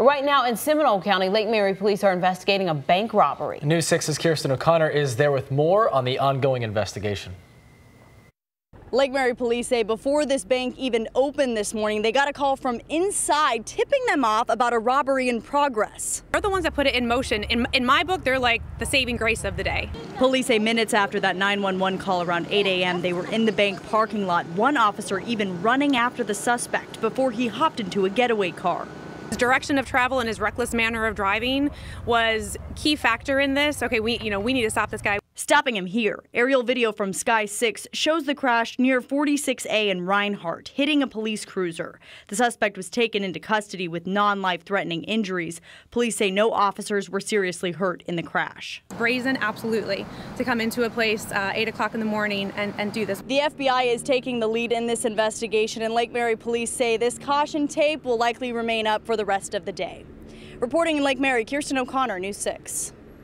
Right now in Seminole County, Lake Mary police are investigating a bank robbery. News 6's Kirsten O'Connor is there with more on the ongoing investigation. Lake Mary police say before this bank even opened this morning, they got a call from inside tipping them off about a robbery in progress. They're the ones that put it in motion. In, in my book, they're like the saving grace of the day. Police say minutes after that 911 call around 8 a.m., they were in the bank parking lot, one officer even running after the suspect before he hopped into a getaway car. Direction of travel and his reckless manner of driving was key factor in this. Okay, we you know we need to stop this guy. Stopping him here. Aerial video from Sky 6 shows the crash near 46A in Rinehart, hitting a police cruiser. The suspect was taken into custody with non life threatening injuries. Police say no officers were seriously hurt in the crash. Brazen, absolutely, to come into a place uh, 8 o'clock in the morning and, and do this. The FBI is taking the lead in this investigation, and Lake Mary police say this caution tape will likely remain up for the rest of the day. Reporting in Lake Mary, Kirsten O'Connor, News 6.